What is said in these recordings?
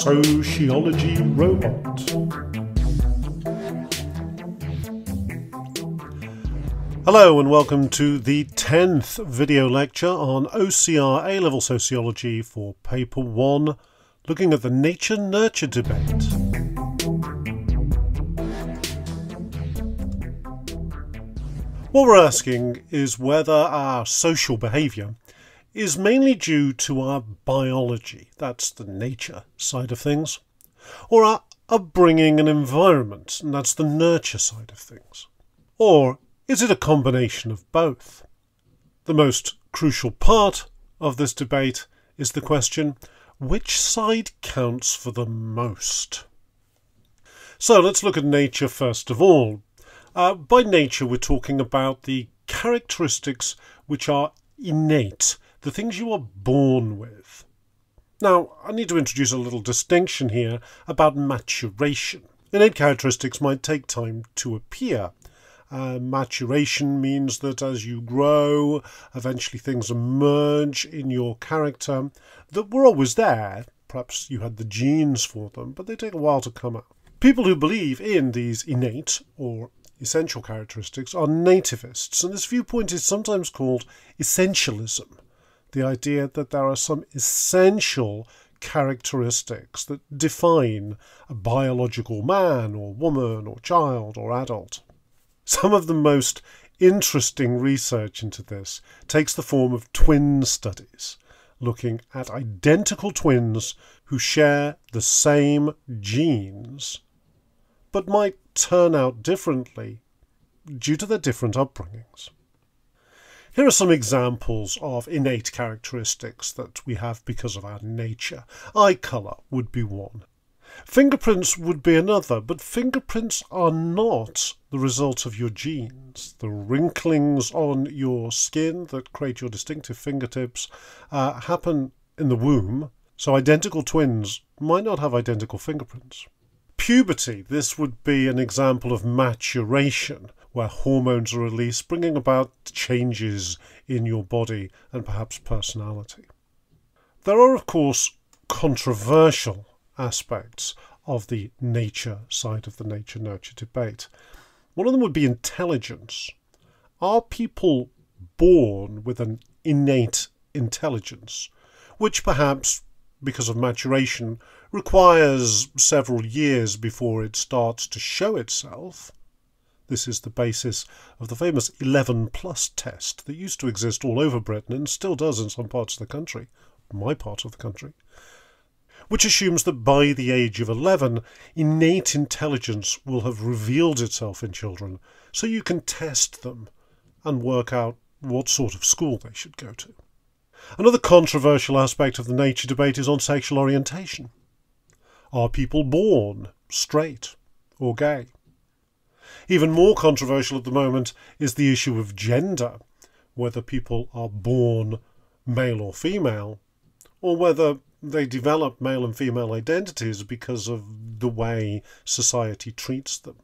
Sociology Robot. Hello and welcome to the 10th video lecture on OCR A-Level Sociology for Paper 1, looking at the nature-nurture debate. What we're asking is whether our social behaviour is mainly due to our biology, that's the nature side of things, or our upbringing and environment, and that's the nurture side of things. Or is it a combination of both? The most crucial part of this debate is the question which side counts for the most? So let's look at nature first of all. Uh, by nature, we're talking about the characteristics which are innate the things you are born with. Now, I need to introduce a little distinction here about maturation. Innate characteristics might take time to appear. Uh, maturation means that as you grow, eventually things emerge in your character that were always there. Perhaps you had the genes for them, but they take a while to come out. People who believe in these innate or essential characteristics are nativists, and this viewpoint is sometimes called essentialism the idea that there are some essential characteristics that define a biological man or woman or child or adult. Some of the most interesting research into this takes the form of twin studies, looking at identical twins who share the same genes but might turn out differently due to their different upbringings. Here are some examples of innate characteristics that we have because of our nature. Eye colour would be one. Fingerprints would be another, but fingerprints are not the result of your genes. The wrinklings on your skin that create your distinctive fingertips uh, happen in the womb, so identical twins might not have identical fingerprints. Puberty, this would be an example of maturation where hormones are released, bringing about changes in your body and perhaps personality. There are, of course, controversial aspects of the nature side of the nature nurture debate. One of them would be intelligence. Are people born with an innate intelligence, which perhaps, because of maturation, requires several years before it starts to show itself? This is the basis of the famous 11 plus test that used to exist all over Britain and still does in some parts of the country, my part of the country, which assumes that by the age of 11, innate intelligence will have revealed itself in children, so you can test them and work out what sort of school they should go to. Another controversial aspect of the nature debate is on sexual orientation. Are people born straight or gay? Even more controversial at the moment is the issue of gender, whether people are born male or female, or whether they develop male and female identities because of the way society treats them.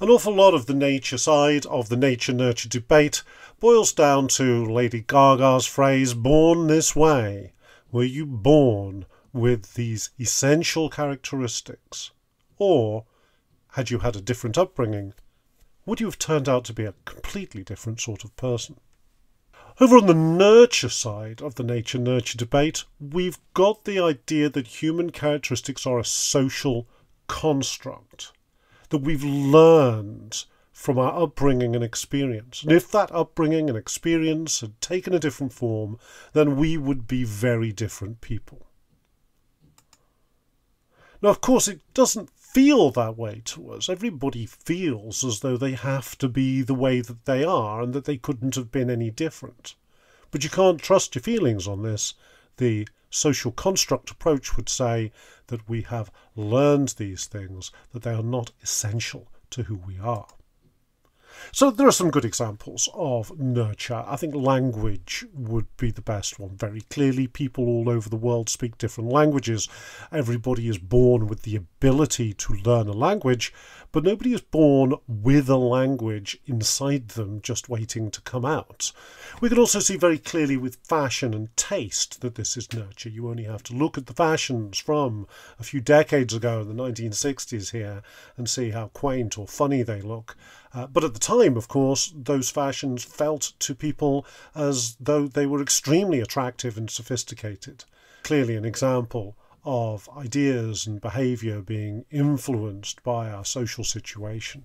An awful lot of the nature side of the nature nurture debate boils down to Lady Gaga's phrase, born this way. Were you born with these essential characteristics? Or had you had a different upbringing, would you have turned out to be a completely different sort of person? Over on the nurture side of the nature nurture debate, we've got the idea that human characteristics are a social construct, that we've learned from our upbringing and experience. And if that upbringing and experience had taken a different form, then we would be very different people. Now, of course, it doesn't feel that way to us. Everybody feels as though they have to be the way that they are and that they couldn't have been any different. But you can't trust your feelings on this. The social construct approach would say that we have learned these things, that they are not essential to who we are. So there are some good examples of nurture. I think language would be the best one. Very clearly, people all over the world speak different languages. Everybody is born with the ability to learn a language, but nobody is born with a language inside them just waiting to come out. We can also see very clearly with fashion and taste that this is nurture. You only have to look at the fashions from a few decades ago in the 1960s here and see how quaint or funny they look. Uh, but at the time, of course, those fashions felt to people as though they were extremely attractive and sophisticated. Clearly, an example of ideas and behaviour being influenced by our social situation.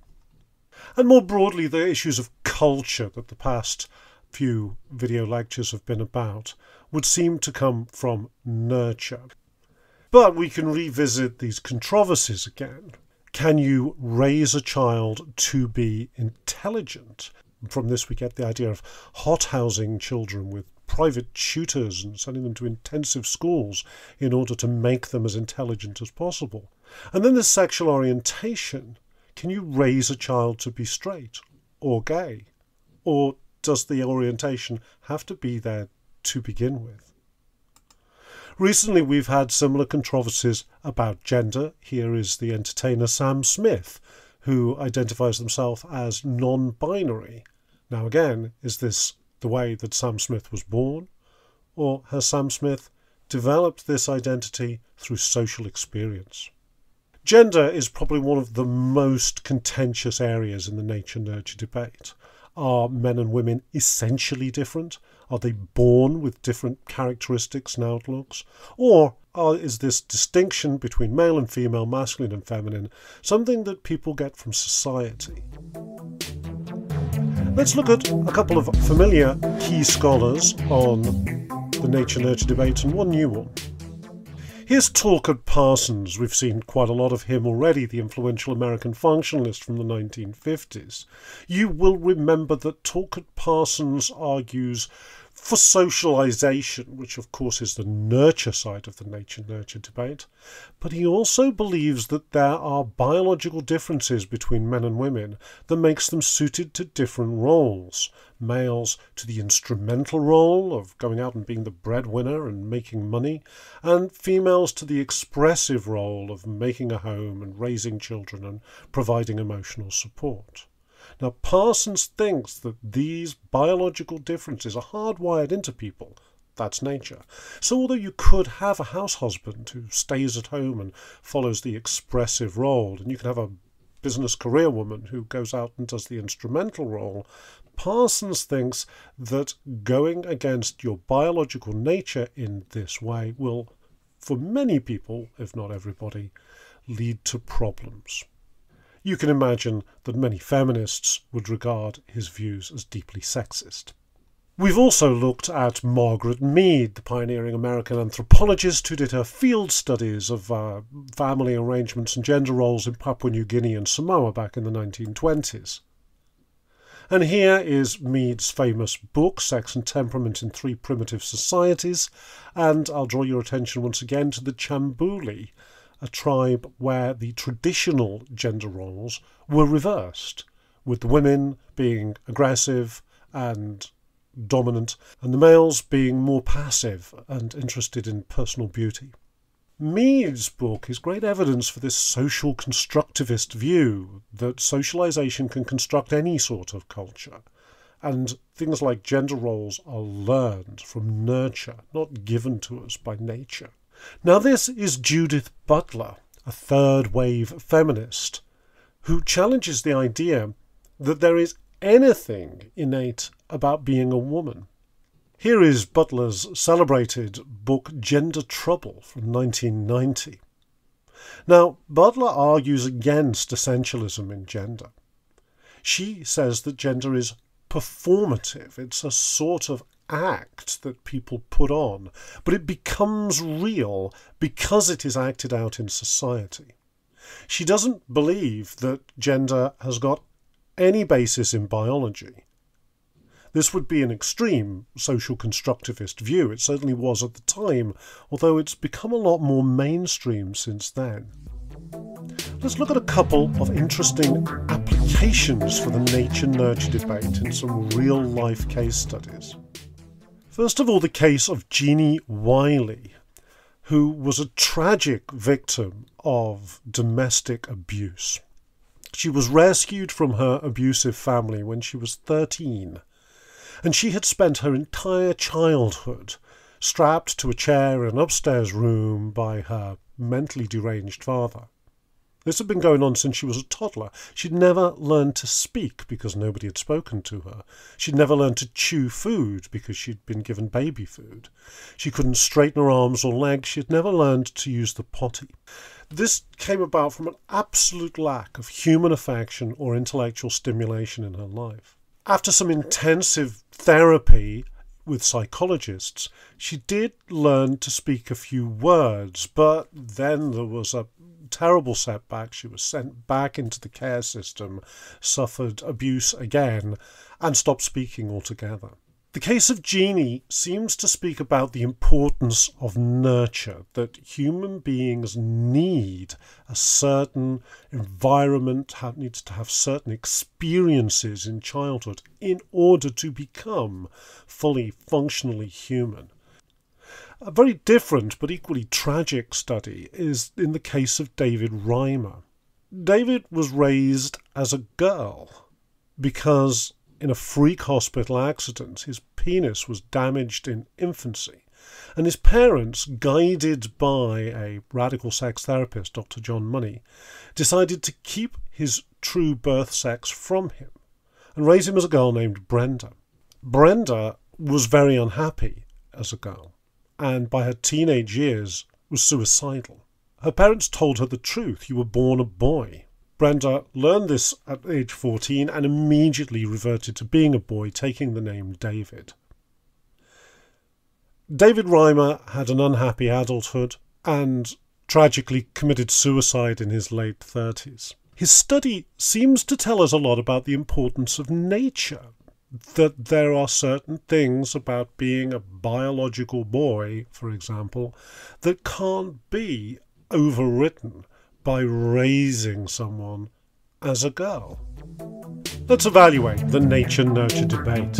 And more broadly, the issues of culture that the past few video lectures have been about would seem to come from nurture. But we can revisit these controversies again. Can you raise a child to be intelligent? From this, we get the idea of hothousing children with private tutors and sending them to intensive schools in order to make them as intelligent as possible. And then the sexual orientation. Can you raise a child to be straight or gay? Or does the orientation have to be there to begin with? Recently, we've had similar controversies about gender. Here is the entertainer Sam Smith, who identifies himself as non binary. Now, again, is this the way that Sam Smith was born? Or has Sam Smith developed this identity through social experience? Gender is probably one of the most contentious areas in the nature nurture debate. Are men and women essentially different? Are they born with different characteristics and outlooks? Or is this distinction between male and female, masculine and feminine, something that people get from society? Let's look at a couple of familiar key scholars on the nature nurture debate and one new one. Here's Talcott Parsons. We've seen quite a lot of him already, the influential American functionalist from the 1950s. You will remember that Talcott Parsons argues for socialization, which of course is the nurture side of the nature nurture debate. But he also believes that there are biological differences between men and women that makes them suited to different roles. Males to the instrumental role of going out and being the breadwinner and making money, and females to the expressive role of making a home and raising children and providing emotional support. Now, Parsons thinks that these biological differences are hardwired into people. That's nature. So, although you could have a house husband who stays at home and follows the expressive role, and you can have a business career woman who goes out and does the instrumental role, Parsons thinks that going against your biological nature in this way will, for many people, if not everybody, lead to problems. You can imagine that many feminists would regard his views as deeply sexist. We've also looked at Margaret Mead, the pioneering American anthropologist who did her field studies of uh, family arrangements and gender roles in Papua New Guinea and Samoa back in the 1920s. And here is Mead's famous book, Sex and Temperament in Three Primitive Societies, and I'll draw your attention once again to the Chambuli, a tribe where the traditional gender roles were reversed, with the women being aggressive and dominant, and the males being more passive and interested in personal beauty. Mead's book is great evidence for this social constructivist view that socialization can construct any sort of culture, and things like gender roles are learned from nurture, not given to us by nature. Now, this is Judith Butler, a third wave feminist, who challenges the idea that there is anything innate about being a woman. Here is Butler's celebrated book Gender Trouble from 1990. Now, Butler argues against essentialism in gender. She says that gender is performative, it's a sort of act that people put on, but it becomes real because it is acted out in society. She doesn't believe that gender has got any basis in biology. This would be an extreme social constructivist view. It certainly was at the time, although it's become a lot more mainstream since then. Let's look at a couple of interesting applications for the nature nurture debate in some real life case studies. First of all, the case of Genie Wiley, who was a tragic victim of domestic abuse. She was rescued from her abusive family when she was 13, and she had spent her entire childhood strapped to a chair in an upstairs room by her mentally deranged father. This had been going on since she was a toddler. She'd never learned to speak because nobody had spoken to her. She'd never learned to chew food because she'd been given baby food. She couldn't straighten her arms or legs. She'd never learned to use the potty. This came about from an absolute lack of human affection or intellectual stimulation in her life. After some intensive therapy with psychologists, she did learn to speak a few words, but then there was a terrible setback. She was sent back into the care system, suffered abuse again, and stopped speaking altogether. The case of Genie seems to speak about the importance of nurture, that human beings need a certain environment, have, needs to have certain experiences in childhood in order to become fully functionally human. A very different but equally tragic study is in the case of David Reimer. David was raised as a girl because in a freak hospital accident his penis was damaged in infancy and his parents, guided by a radical sex therapist, Dr. John Money, decided to keep his true birth sex from him and raise him as a girl named Brenda. Brenda was very unhappy as a girl and by her teenage years was suicidal. Her parents told her the truth you were born a boy. Brenda learned this at age 14 and immediately reverted to being a boy, taking the name David. David Reimer had an unhappy adulthood and tragically committed suicide in his late 30s. His study seems to tell us a lot about the importance of nature that there are certain things about being a biological boy, for example, that can't be overwritten by raising someone as a girl. Let's evaluate the nature nurture debate.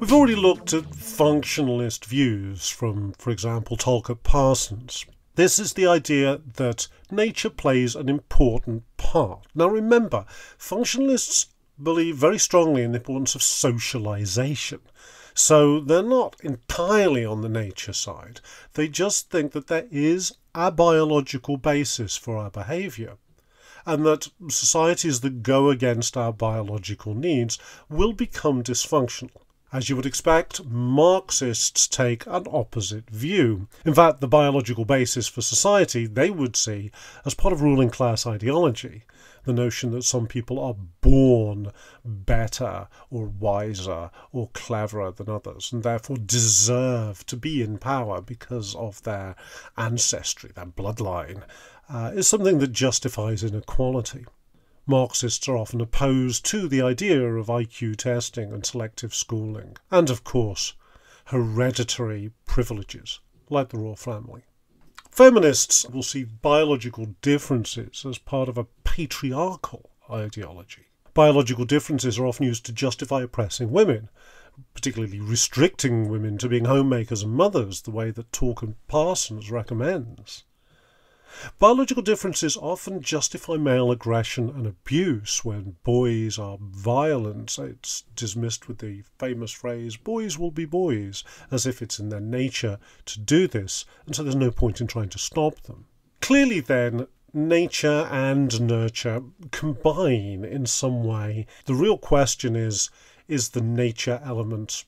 We've already looked at functionalist views from, for example, Talcott Parsons. This is the idea that nature plays an important part. Now remember, functionalists believe very strongly in the importance of socialization. So they're not entirely on the nature side. They just think that there is a biological basis for our behavior and that societies that go against our biological needs will become dysfunctional. As you would expect, Marxists take an opposite view. In fact, the biological basis for society they would see as part of ruling class ideology the notion that some people are born better or wiser or cleverer than others and therefore deserve to be in power because of their ancestry, their bloodline, uh, is something that justifies inequality. Marxists are often opposed to the idea of IQ testing and selective schooling, and of course, hereditary privileges, like the royal family. Feminists will see biological differences as part of a patriarchal ideology. Biological differences are often used to justify oppressing women, particularly restricting women to being homemakers and mothers, the way that Talcott Parsons recommends. Biological differences often justify male aggression and abuse. When boys are violent, it's dismissed with the famous phrase, boys will be boys, as if it's in their nature to do this, and so there's no point in trying to stop them. Clearly, then, nature and nurture combine in some way. The real question is is the nature element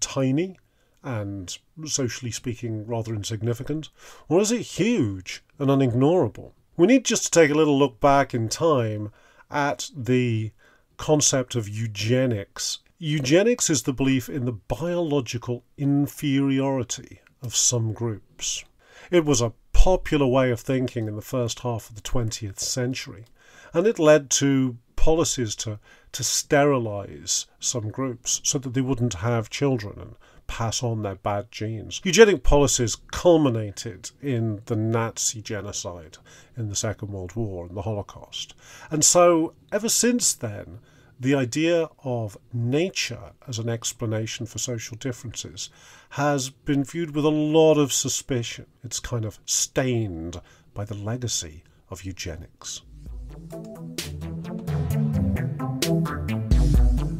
tiny? And, socially speaking, rather insignificant? Or is it huge and unignorable? We need just to take a little look back in time at the concept of eugenics. Eugenics is the belief in the biological inferiority of some groups. It was a popular way of thinking in the first half of the 20th century, and it led to policies to, to sterilize some groups so that they wouldn't have children and pass on their bad genes. Eugenic policies culminated in the Nazi genocide in the Second World War and the Holocaust. And so, ever since then, the idea of nature as an explanation for social differences has been viewed with a lot of suspicion. It's kind of stained by the legacy of eugenics.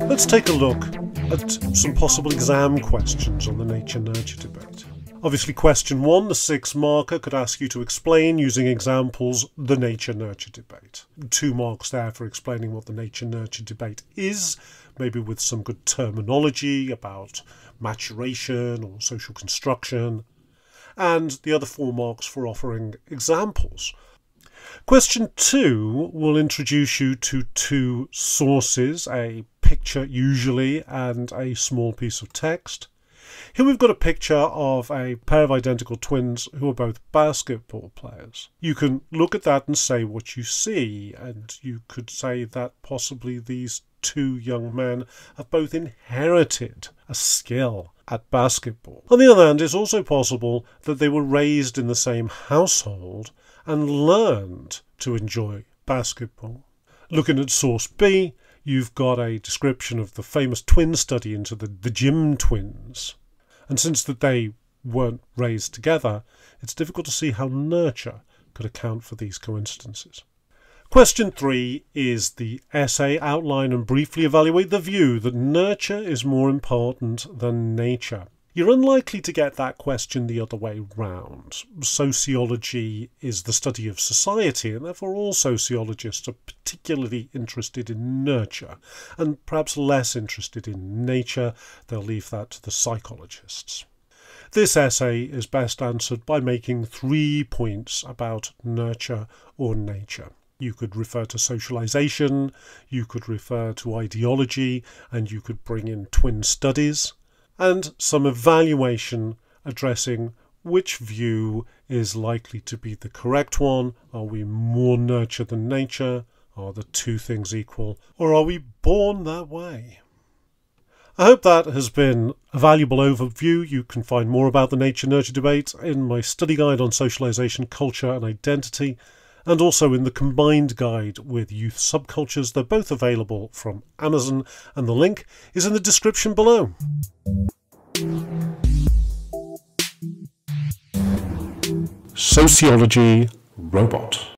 Let's take a look at some possible exam questions on the nature nurture debate. Obviously, question one, the six marker, could ask you to explain using examples the nature nurture debate. Two marks there for explaining what the nature nurture debate is, maybe with some good terminology about maturation or social construction, and the other four marks for offering examples. Question two will introduce you to two sources, a picture usually and a small piece of text. Here we've got a picture of a pair of identical twins who are both basketball players. You can look at that and say what you see, and you could say that possibly these two young men have both inherited a skill at basketball. On the other hand, it's also possible that they were raised in the same household and learned to enjoy basketball. Looking at source B, you've got a description of the famous twin study into the, the Jim twins. And since that they weren't raised together, it's difficult to see how nurture could account for these coincidences. Question three is the essay outline and briefly evaluate the view that nurture is more important than nature. You're unlikely to get that question the other way round. Sociology is the study of society, and therefore all sociologists are particularly interested in nurture, and perhaps less interested in nature. They'll leave that to the psychologists. This essay is best answered by making three points about nurture or nature. You could refer to socialization, you could refer to ideology, and you could bring in twin studies and some evaluation addressing which view is likely to be the correct one. Are we more nurture than nature? Are the two things equal? Or are we born that way? I hope that has been a valuable overview. You can find more about the nature nurture debate in my study guide on socialization, culture, and identity, and also in the combined guide with youth subcultures. They're both available from Amazon, and the link is in the description below. Sociology Robot